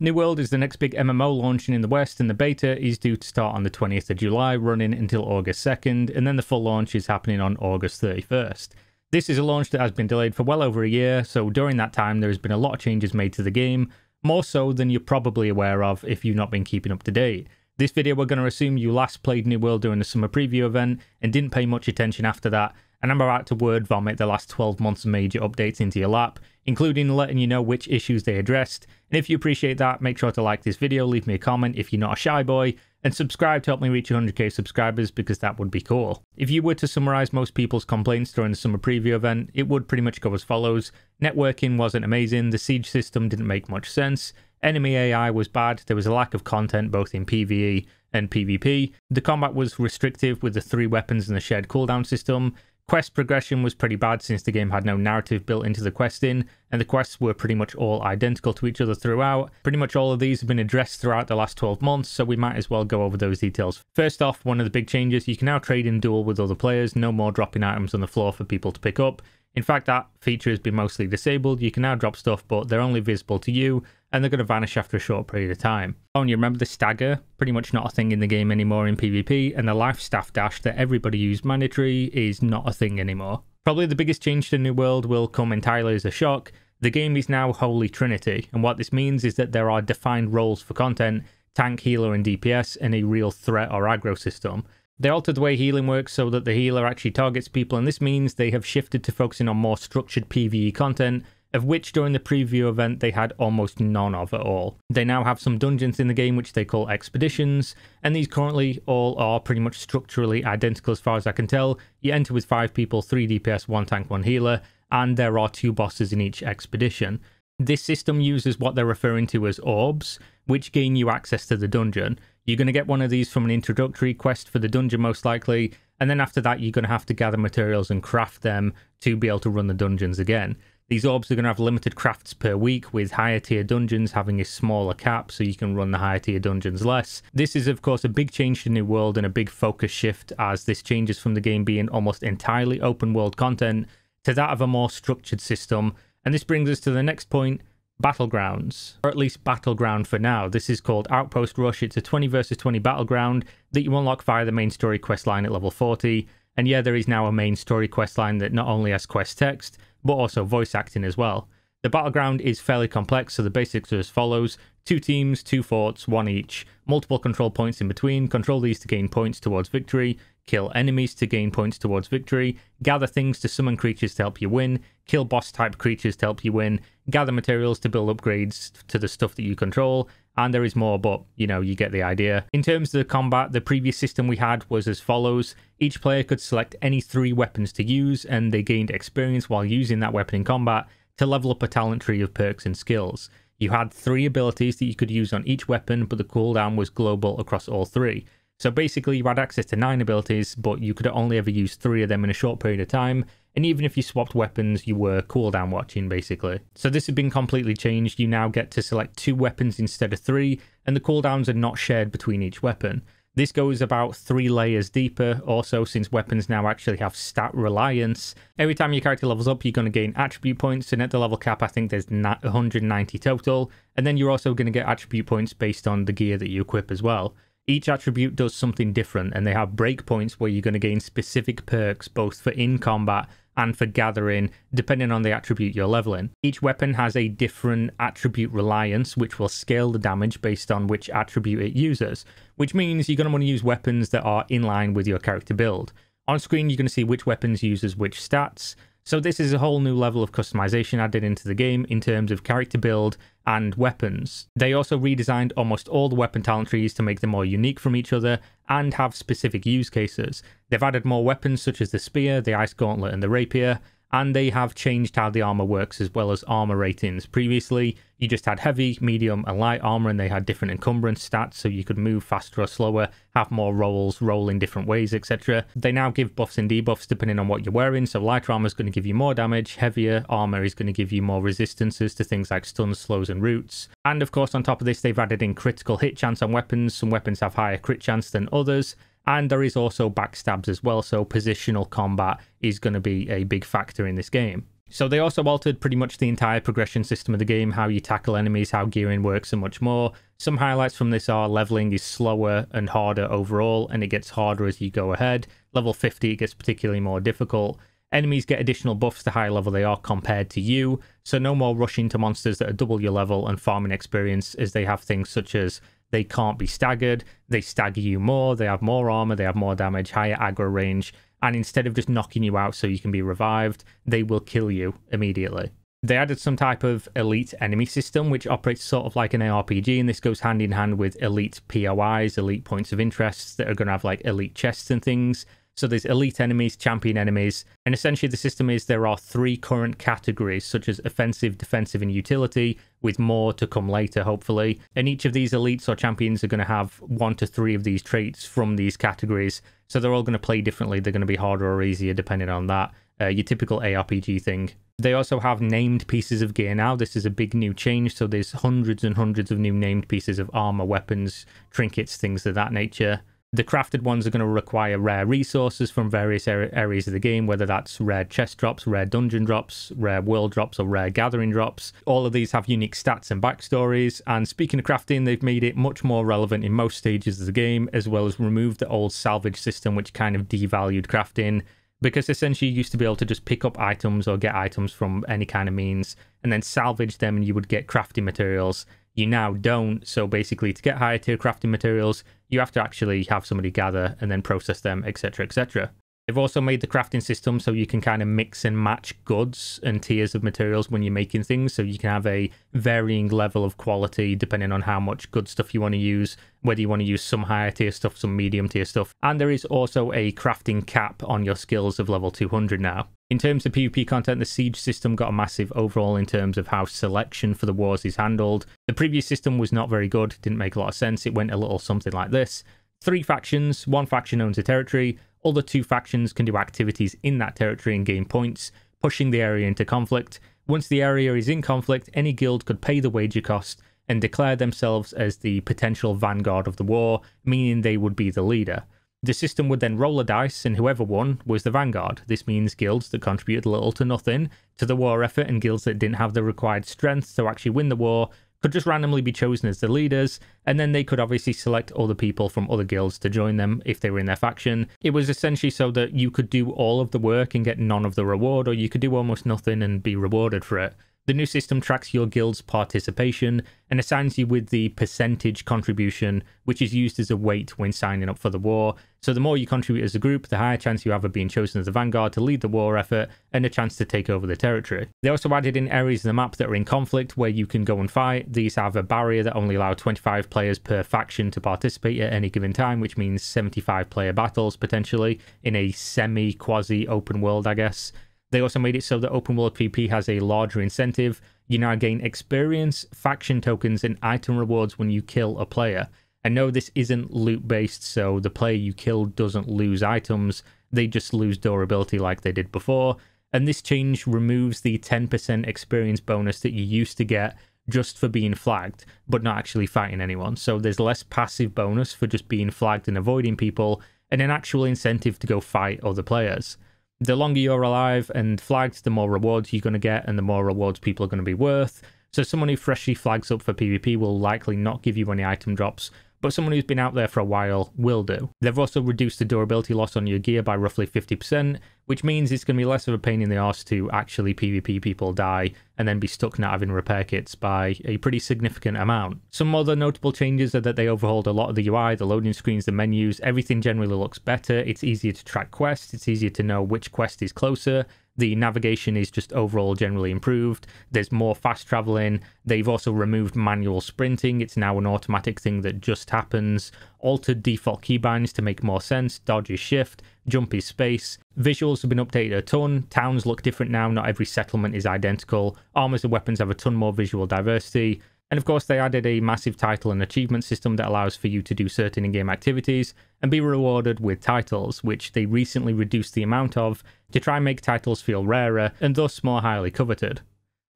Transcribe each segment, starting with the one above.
New World is the next big MMO launching in the West, and the beta is due to start on the 20th of July, running until August 2nd, and then the full launch is happening on August 31st. This is a launch that has been delayed for well over a year, so during that time there has been a lot of changes made to the game, more so than you're probably aware of if you've not been keeping up to date. This video we're going to assume you last played New World during the summer preview event and didn't pay much attention after that, and I'm about to word vomit the last 12 months of major updates into your lap, including letting you know which issues they addressed. And if you appreciate that, make sure to like this video, leave me a comment if you're not a shy boy, and subscribe to help me reach 100k subscribers because that would be cool. If you were to summarize most people's complaints during the summer preview event, it would pretty much go as follows. Networking wasn't amazing, the siege system didn't make much sense, enemy AI was bad, there was a lack of content both in PvE and PvP, the combat was restrictive with the three weapons and the shared cooldown system, Quest progression was pretty bad since the game had no narrative built into the questing, and the quests were pretty much all identical to each other throughout. Pretty much all of these have been addressed throughout the last 12 months, so we might as well go over those details. First off, one of the big changes, you can now trade in duel with other players, no more dropping items on the floor for people to pick up. In fact, that feature has been mostly disabled. You can now drop stuff, but they're only visible to you, and they're going to vanish after a short period of time. Oh, and you remember the stagger? Pretty much not a thing in the game anymore in PvP, and the life staff dash that everybody used mandatory is not a thing anymore. Probably the biggest change to New World will come entirely as a shock. The game is now Holy Trinity, and what this means is that there are defined roles for content, tank, healer, and DPS, and a real threat or aggro system. They altered the way healing works so that the healer actually targets people, and this means they have shifted to focusing on more structured PvE content, of which during the preview event they had almost none of at all. They now have some dungeons in the game which they call expeditions, and these currently all are pretty much structurally identical as far as I can tell. You enter with 5 people, 3 DPS, 1 tank, 1 healer, and there are 2 bosses in each expedition. This system uses what they're referring to as orbs, which gain you access to the dungeon. You're going to get one of these from an introductory quest for the dungeon, most likely, and then after that, you're going to have to gather materials and craft them to be able to run the dungeons again. These orbs are going to have limited crafts per week, with higher tier dungeons having a smaller cap so you can run the higher tier dungeons less. This is, of course, a big change to the New World and a big focus shift as this changes from the game being almost entirely open world content to that of a more structured system. And this brings us to the next point battlegrounds, or at least battleground for now. This is called Outpost Rush. It's a 20 versus 20 battleground that you unlock via the main story quest line at level 40. And yeah, there is now a main story quest line that not only has quest text, but also voice acting as well. The battleground is fairly complex, so the basics are as follows. Two teams, two forts, one each. Multiple control points in between. Control these to gain points towards victory kill enemies to gain points towards victory, gather things to summon creatures to help you win, kill boss type creatures to help you win, gather materials to build upgrades to the stuff that you control, and there is more, but you know, you get the idea. In terms of the combat, the previous system we had was as follows. Each player could select any three weapons to use, and they gained experience while using that weapon in combat to level up a talent tree of perks and skills. You had three abilities that you could use on each weapon, but the cooldown was global across all three. So basically, you had access to nine abilities, but you could only ever use three of them in a short period of time. And even if you swapped weapons, you were cooldown watching, basically. So this has been completely changed. You now get to select two weapons instead of three, and the cooldowns are not shared between each weapon. This goes about three layers deeper, also since weapons now actually have stat reliance. Every time your character levels up, you're going to gain attribute points, and at the level cap, I think there's 190 total. And then you're also going to get attribute points based on the gear that you equip as well each attribute does something different and they have breakpoints where you're going to gain specific perks both for in combat and for gathering depending on the attribute you're leveling. Each weapon has a different attribute reliance which will scale the damage based on which attribute it uses, which means you're going to want to use weapons that are in line with your character build. On screen you're going to see which weapons uses which stats, so this is a whole new level of customization added into the game in terms of character build and weapons. They also redesigned almost all the weapon talent trees to make them more unique from each other and have specific use cases. They've added more weapons such as the spear, the ice gauntlet and the rapier, and they have changed how the armor works as well as armor ratings. Previously, you just had heavy, medium, and light armor, and they had different encumbrance stats, so you could move faster or slower, have more rolls, roll in different ways, etc. They now give buffs and debuffs depending on what you're wearing, so lighter armor is going to give you more damage, heavier armor is going to give you more resistances to things like stuns, slows, and roots. And of course, on top of this, they've added in critical hit chance on weapons. Some weapons have higher crit chance than others, and there is also backstabs as well, so positional combat is going to be a big factor in this game. So they also altered pretty much the entire progression system of the game, how you tackle enemies, how gearing works, and much more. Some highlights from this are leveling is slower and harder overall, and it gets harder as you go ahead. Level 50, it gets particularly more difficult. Enemies get additional buffs the higher level they are compared to you, so no more rushing to monsters that are double your level and farming experience as they have things such as they can't be staggered, they stagger you more, they have more armor, they have more damage, higher aggro range, and instead of just knocking you out so you can be revived, they will kill you immediately. They added some type of elite enemy system, which operates sort of like an ARPG, and this goes hand in hand with elite POIs, elite points of interest that are going to have like elite chests and things. So there's elite enemies, champion enemies, and essentially the system is there are three current categories, such as offensive, defensive, and utility, with more to come later, hopefully. And each of these elites or champions are going to have one to three of these traits from these categories. So they're all going to play differently. They're going to be harder or easier depending on that. Uh, your typical ARPG thing. They also have named pieces of gear now. This is a big new change. So there's hundreds and hundreds of new named pieces of armor, weapons, trinkets, things of that nature. The crafted ones are going to require rare resources from various areas of the game, whether that's rare chest drops, rare dungeon drops, rare world drops, or rare gathering drops. All of these have unique stats and backstories. And speaking of crafting, they've made it much more relevant in most stages of the game, as well as removed the old salvage system, which kind of devalued crafting. Because essentially, you used to be able to just pick up items or get items from any kind of means and then salvage them, and you would get crafting materials you now don't. So basically, to get higher tier crafting materials, you have to actually have somebody gather and then process them, etc., etc. They've also made the crafting system so you can kind of mix and match goods and tiers of materials when you're making things. So you can have a varying level of quality depending on how much good stuff you want to use, whether you want to use some higher tier stuff, some medium tier stuff. And there is also a crafting cap on your skills of level 200 now. In terms of PvP content, the Siege system got a massive overhaul in terms of how selection for the wars is handled. The previous system was not very good, didn't make a lot of sense. It went a little something like this. Three factions, one faction owns a territory, other two factions can do activities in that territory and gain points, pushing the area into conflict. Once the area is in conflict, any guild could pay the wager cost and declare themselves as the potential vanguard of the war, meaning they would be the leader. The system would then roll a dice, and whoever won was the vanguard. This means guilds that contributed little to nothing to the war effort and guilds that didn't have the required strength to actually win the war could just randomly be chosen as the leaders, and then they could obviously select other people from other guilds to join them if they were in their faction. It was essentially so that you could do all of the work and get none of the reward, or you could do almost nothing and be rewarded for it. The new system tracks your guild's participation and assigns you with the percentage contribution, which is used as a weight when signing up for the war. So the more you contribute as a group, the higher chance you have of being chosen as the vanguard to lead the war effort and a chance to take over the territory. They also added in areas of the map that are in conflict where you can go and fight. These have a barrier that only allow 25 players per faction to participate at any given time, which means 75 player battles potentially in a semi quasi open world, I guess. They also made it so that open world PvP has a larger incentive. You now gain experience, faction tokens, and item rewards when you kill a player. I know this isn't loot based, so the player you kill doesn't lose items, they just lose durability like they did before. And this change removes the 10% experience bonus that you used to get just for being flagged, but not actually fighting anyone. So there's less passive bonus for just being flagged and avoiding people, and an actual incentive to go fight other players the longer you're alive and flagged, the more rewards you're going to get, and the more rewards people are going to be worth. So someone who freshly flags up for PvP will likely not give you any item drops, but someone who's been out there for a while will do. They've also reduced the durability loss on your gear by roughly 50%, which means it's going to be less of a pain in the arse to actually PvP people die and then be stuck not having repair kits by a pretty significant amount. Some other notable changes are that they overhauled a lot of the UI, the loading screens, the menus, everything generally looks better, it's easier to track quests, it's easier to know which quest is closer, the navigation is just overall generally improved. There's more fast traveling. They've also removed manual sprinting. It's now an automatic thing that just happens. Altered default keybinds to make more sense. Dodge is shift. Jump is space. Visuals have been updated a ton. Towns look different now. Not every settlement is identical. Armors and weapons have a ton more visual diversity. And of course, they added a massive title and achievement system that allows for you to do certain in game activities and be rewarded with titles, which they recently reduced the amount of to try and make titles feel rarer and thus more highly coveted.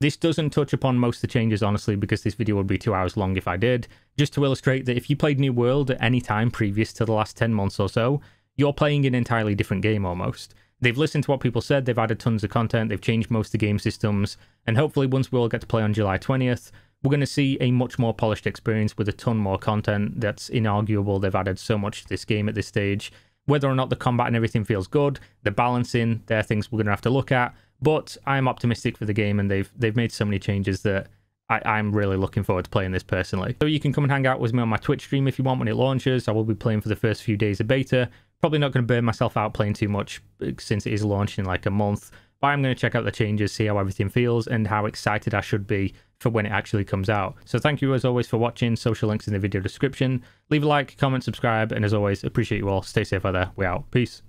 This doesn't touch upon most of the changes, honestly, because this video would be two hours long if I did. Just to illustrate that if you played New World at any time previous to the last 10 months or so, you're playing an entirely different game almost. They've listened to what people said, they've added tons of content, they've changed most of the game systems, and hopefully once we all get to play on July 20th, we're going to see a much more polished experience with a ton more content that's inarguable. They've added so much to this game at this stage. Whether or not the combat and everything feels good, the balancing, there are things we're going to have to look at. But I'm optimistic for the game, and they've they've made so many changes that I, am really looking forward to playing this personally. So you can come and hang out with me on my Twitch stream if you want when it launches. I will be playing for the first few days of beta. Probably not going to burn myself out playing too much since it is launching in like a month. But I'm going to check out the changes, see how everything feels, and how excited I should be for when it actually comes out. So thank you as always for watching. Social links in the video description. Leave a like, comment, subscribe, and as always, appreciate you all. Stay safe out there. We out. Peace.